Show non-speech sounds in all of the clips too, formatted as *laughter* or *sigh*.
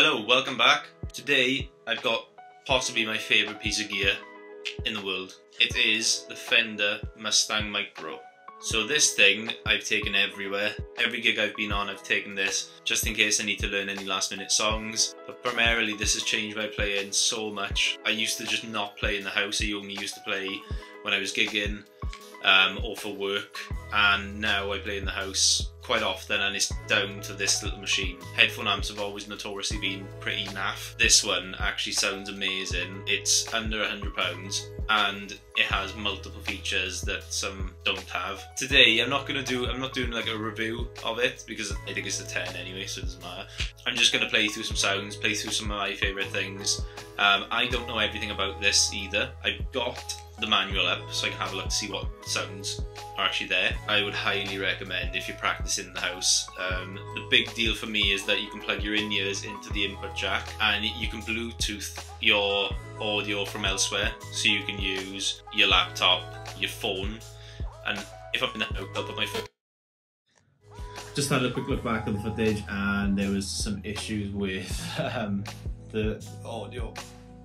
Hello, welcome back. Today I've got possibly my favourite piece of gear in the world. It is the Fender Mustang Micro. So this thing I've taken everywhere. Every gig I've been on I've taken this just in case I need to learn any last minute songs. But primarily this has changed my playing so much. I used to just not play in the house. I only used to play when I was gigging um, or for work and now I play in the house quite often and it's down to this little machine. Headphone amps have always notoriously been pretty naff. This one actually sounds amazing. It's under a hundred pounds and it has multiple features that some don't have. Today I'm not gonna do I'm not doing like a review of it because I think it's a 10 anyway so it doesn't matter. I'm just gonna play through some sounds, play through some of my favourite things. Um, I don't know everything about this either. I've got the manual up so I can have a look to see what sounds are actually there. I would highly recommend if you're practicing in the house. Um, the big deal for me is that you can plug your in-ears into the input jack and you can Bluetooth your audio from elsewhere so you can use your laptop, your phone and if I'm in the house I'll put my phone just had a quick look back at the footage and there was some issues with *laughs* um, the audio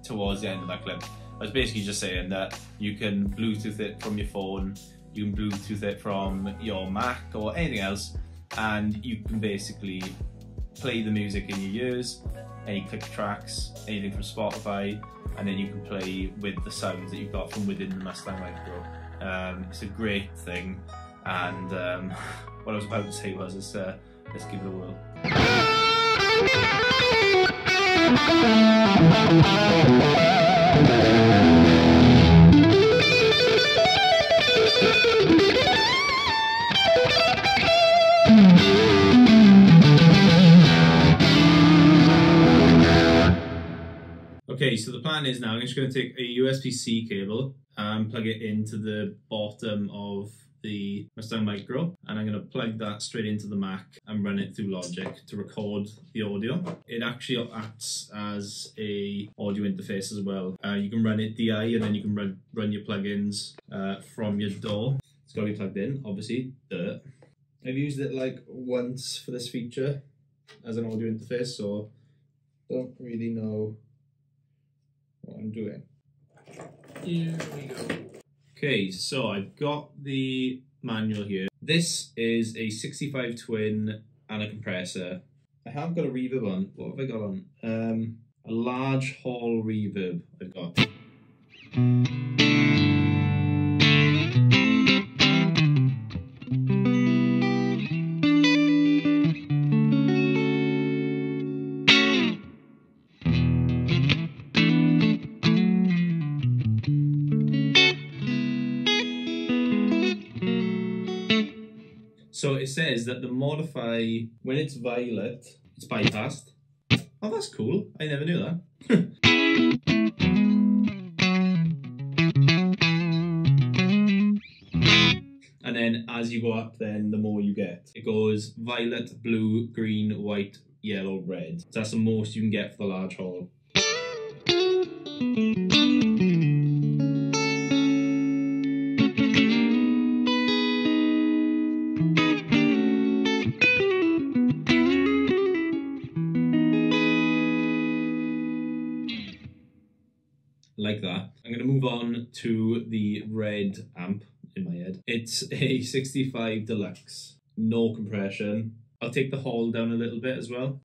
towards the end of that clip. I was basically just saying that you can Bluetooth it from your phone, you can Bluetooth it from your Mac or anything else, and you can basically play the music in your ears, any click tracks, anything from Spotify, and then you can play with the sounds that you've got from within the Mustang Micro. Um, it's a great thing, and um, *laughs* what I was about to say was, uh, let's give it a whirl. *laughs* Okay, so the plan is now I'm just going to take a USB-C cable and plug it into the bottom of the Mustang Micro and I'm going to plug that straight into the Mac and run it through Logic to record the audio. It actually acts as a audio interface as well. Uh, you can run it DI and then you can run, run your plugins uh, from your DAW. It's got to be plugged in, obviously. Duh. I've used it like once for this feature as an audio interface, so don't really know what I'm doing. Here we go. Okay, so I've got the manual here. This is a 65 twin and a compressor. I have got a reverb on. What have I got on? Um, a large hall reverb I've got. Says that the modify, when it's violet, it's bypassed. Oh, that's cool. I never knew that. *laughs* and then as you go up, then the more you get. It goes violet, blue, green, white, yellow, red. So that's the most you can get for the large hall. Like that. I'm going to move on to the red amp in my head. It's a 65 Deluxe, no compression. I'll take the hall down a little bit as well.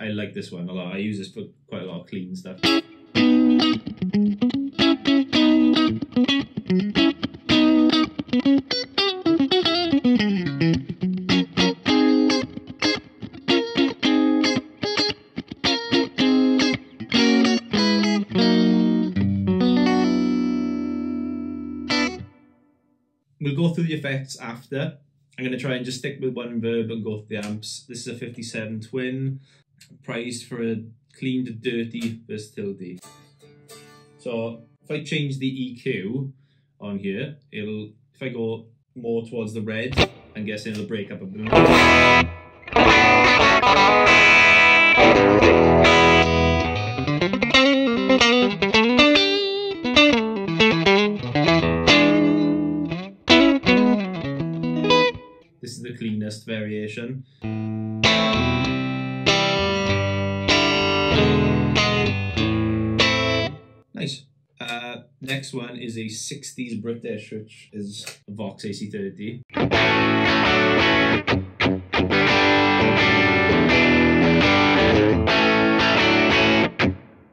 I like this one a lot. I use this for quite a lot of clean stuff. We'll go through the effects after. I'm going to try and just stick with one verb and go through the amps. This is a 57 twin, priced for a clean to dirty versatility. So if I change the EQ on here, it'll if I go more towards the red, I'm guessing it'll break up a bit. This is the cleanest variation. Next one is a 60s British, which is a Vox AC30.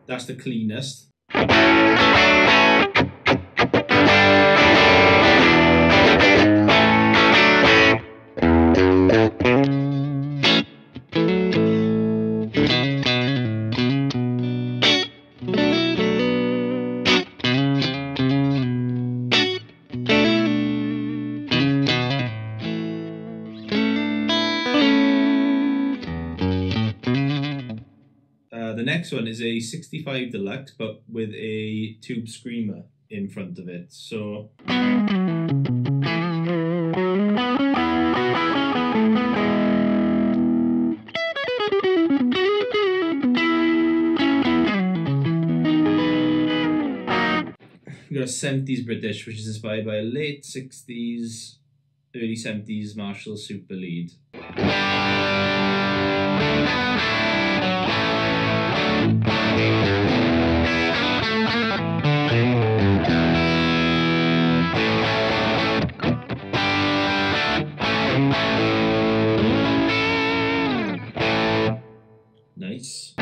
That's the cleanest. Next one is a 65 Deluxe, but with a tube screamer in front of it. So. Got a 70s British, which is inspired by a late 60s, early 70s Marshall Super Lead. Nice.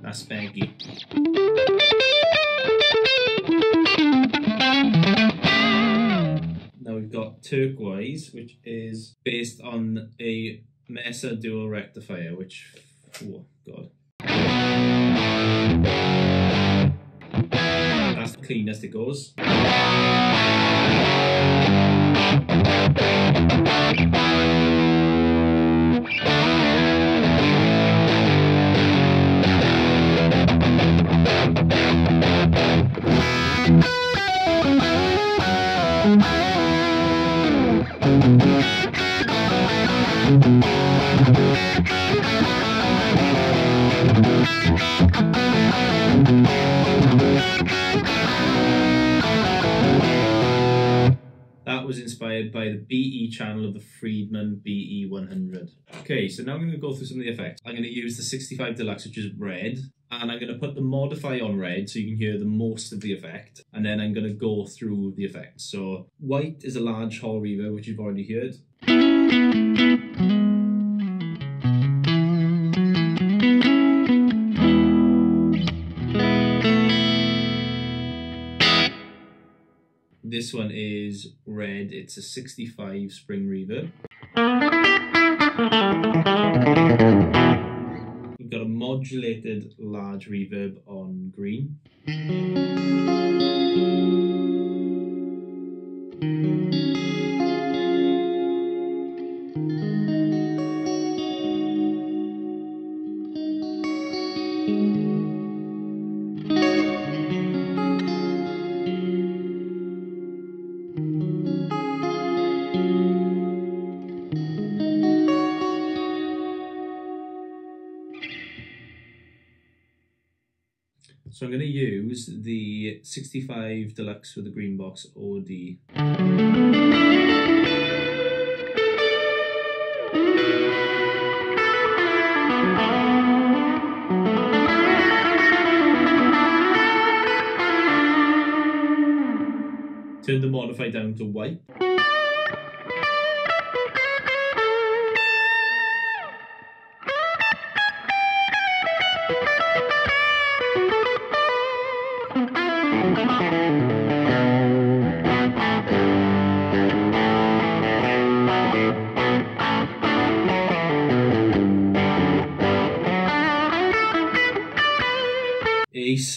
That's Spanky. Now we've got Turquoise, which is based on a Mesa dual rectifier, which, oh god. That's the cleanest it goes. BE channel of the Friedman BE100. Okay, so now I'm going to go through some of the effects. I'm going to use the 65 Deluxe, which is red, and I'm going to put the Modify on red so you can hear the most of the effect, and then I'm going to go through the effects. So white is a large hall reverb, which you've already heard. This one is red. It's a 65 spring reverb. We've got a modulated large reverb on green. So I'm going to use the 65 Deluxe with the green box OD. Turn the modify down to white.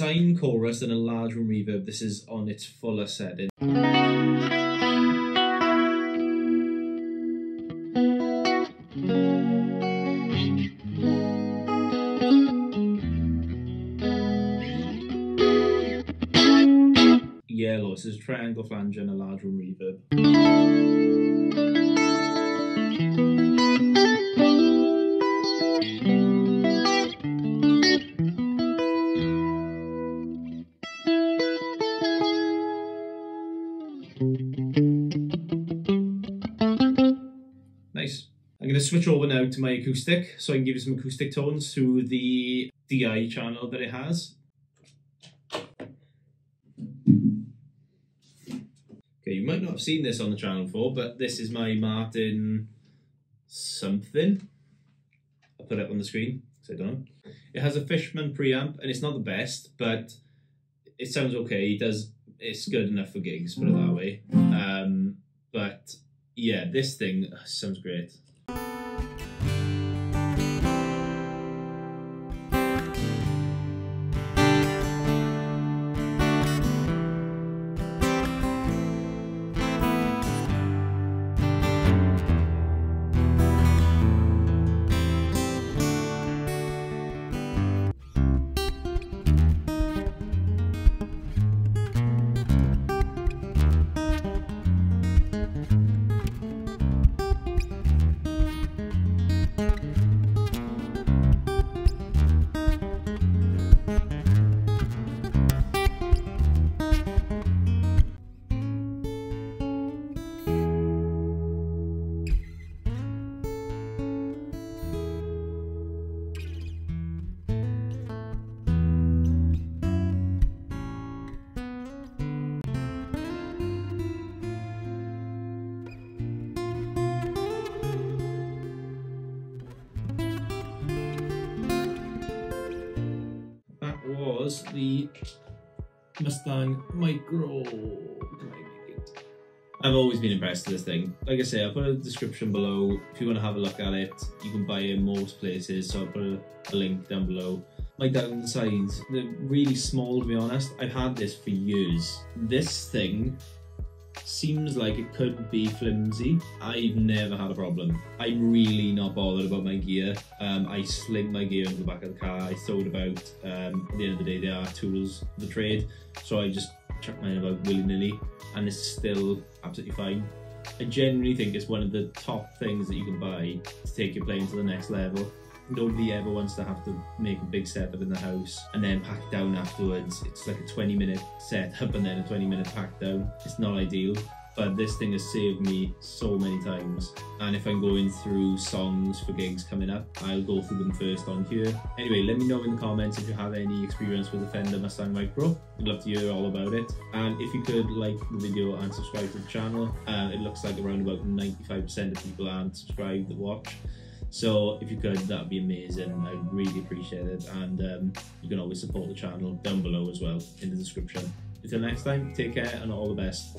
Sine chorus and a large room reverb. This is on its fuller setting. Yellow. This is triangle flange and a large room reverb. Switch over now to my acoustic so I can give you some acoustic tones through the DI channel that it has. Okay, you might not have seen this on the channel before, but this is my Martin something. I'll put it up on the screen because I don't know. It has a Fishman preamp and it's not the best, but it sounds okay. It does it's good enough for gigs, put it that way. Um, but yeah, this thing sounds great. The Mustang Micro. I've always been impressed with this thing. Like I say, I'll put a description below. If you want to have a look at it, you can buy it in most places. So I'll put a, a link down below. My downsides, they're really small to be honest. I've had this for years. This thing seems like it could be flimsy. I've never had a problem. I'm really not bothered about my gear. Um, I sling my gear into the back of the car. I throw it about. Um, at the end of the day, they are tools of the trade. So I just chuck mine about willy nilly, and it's still absolutely fine. I genuinely think it's one of the top things that you can buy to take your playing to the next level. Nobody ever wants to have to make a big setup in the house and then pack down afterwards. It's like a 20 minute setup and then a 20 minute pack down. It's not ideal, but this thing has saved me so many times. And if I'm going through songs for gigs coming up, I'll go through them first on here. Anyway, let me know in the comments if you have any experience with the Fender Mustang Micro. I'd love to hear all about it. And if you could like the video and subscribe to the channel, uh, it looks like around about 95% of people aren't subscribed that watch. So if you could, that would be amazing. I'd really appreciate it. And um, you can always support the channel down below as well in the description. Until next time, take care and all the best.